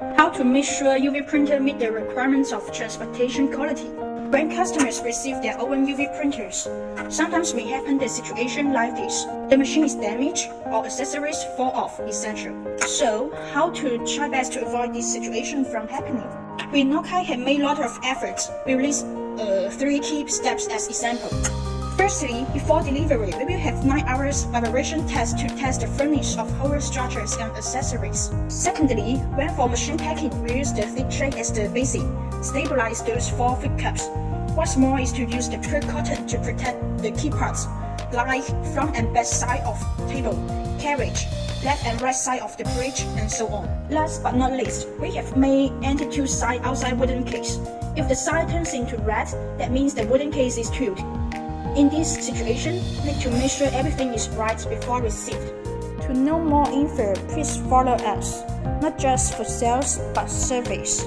How to make sure UV printer meet the requirements of transportation quality. When customers receive their own UV printers, sometimes may happen the situation like this. The machine is damaged or accessories fall off, etc. So, how to try best to avoid this situation from happening? We Nocai have made a lot of efforts. We release uh, three key steps as example. Firstly, before delivery, we will have 9 hours vibration test to test the firmness of whole structures and accessories. Secondly, when for machine packing, we use the thick tray as the basic, stabilize those four thick cups. What's more is to use the pure cotton to protect the key parts, like front and back side of table, carriage, left and right side of the bridge, and so on. Last but not least, we have made anti-tilt side outside wooden case. If the side turns into red, that means the wooden case is tilt. In this situation, need to make sure everything is right before received. To know more info, please follow us, not just for sales but service.